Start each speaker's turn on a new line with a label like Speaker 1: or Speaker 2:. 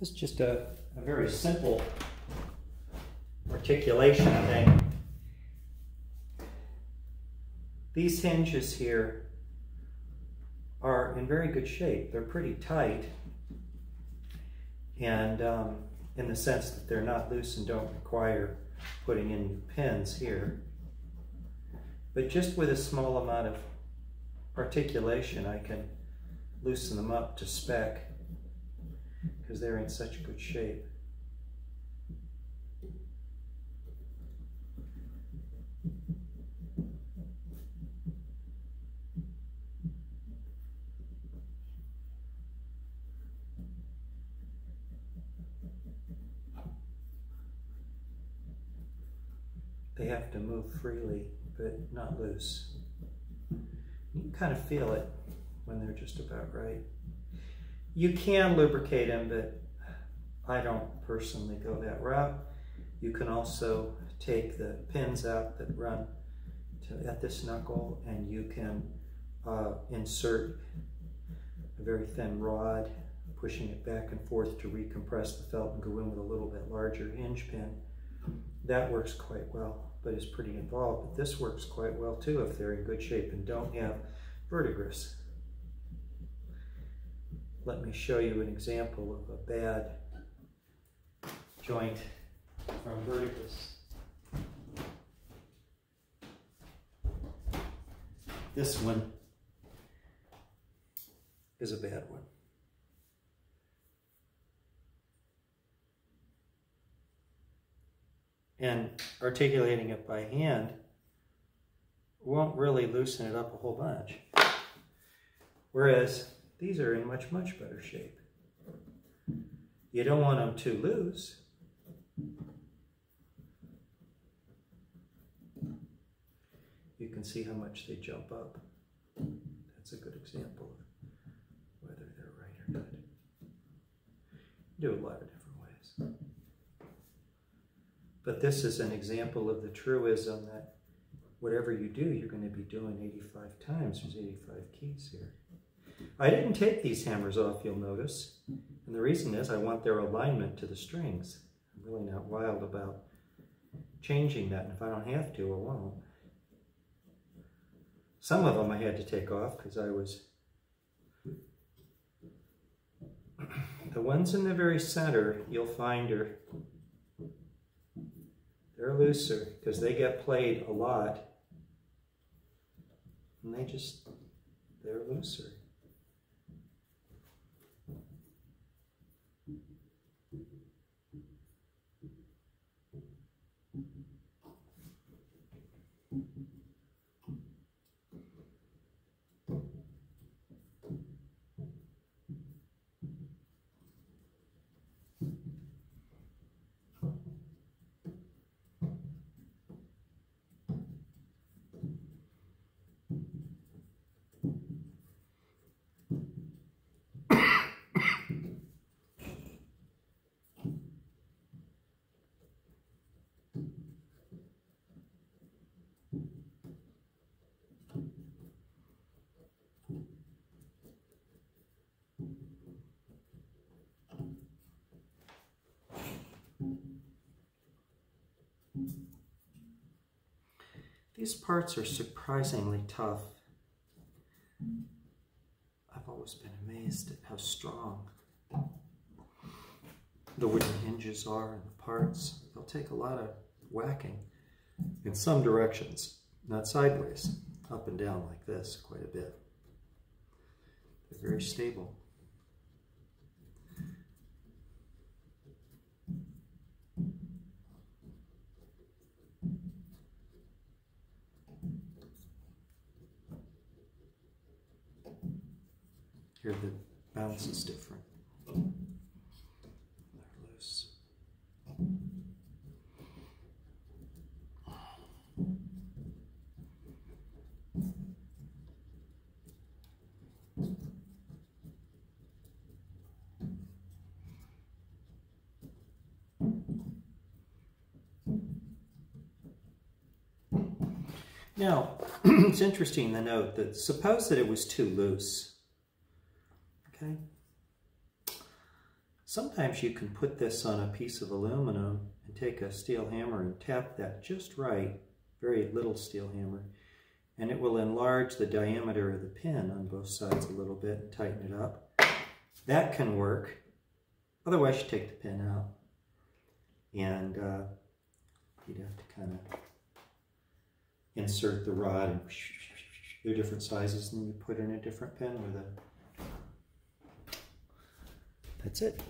Speaker 1: This is just a, a very simple articulation thing. These hinges here are in very good shape. They're pretty tight and um, in the sense that they're not loose and don't require putting in pins here. But just with a small amount of articulation, I can loosen them up to spec because they're in such good shape. They have to move freely, but not loose. You can kind of feel it when they're just about right. You can lubricate them, but I don't personally go that route. You can also take the pins out that run to, at this knuckle and you can uh, insert a very thin rod, pushing it back and forth to recompress the felt and go in with a little bit larger hinge pin. That works quite well, but is pretty involved. But this works quite well too if they're in good shape and don't have verdigris let me show you an example of a bad joint from verdigris. This one is a bad one. And articulating it by hand won't really loosen it up a whole bunch. Whereas these are in much, much better shape. You don't want them too loose. You can see how much they jump up. That's a good example of whether they're right or not. Do a lot of different ways. But this is an example of the truism that whatever you do, you're going to be doing 85 times. There's 85 keys here. I didn't take these hammers off, you'll notice. And the reason is I want their alignment to the strings. I'm really not wild about changing that. And if I don't have to, I won't. Some of them I had to take off because I was... The ones in the very center, you'll find are... They're looser because they get played a lot. And they just, they're looser. These parts are surprisingly tough. I've always been amazed at how strong the wooden hinges are and the parts. They'll take a lot of whacking in some directions, not sideways, up and down like this quite a bit. They're very stable. Here the bounce is different. They're loose. Now, it's interesting to note that suppose that it was too loose. Okay? Sometimes you can put this on a piece of aluminum and take a steel hammer and tap that just right, very little steel hammer, and it will enlarge the diameter of the pin on both sides a little bit and tighten it up. That can work. Otherwise, you take the pin out and uh, you'd have to kind of insert the rod and they're different sizes and you put in a different pin with it. That's it.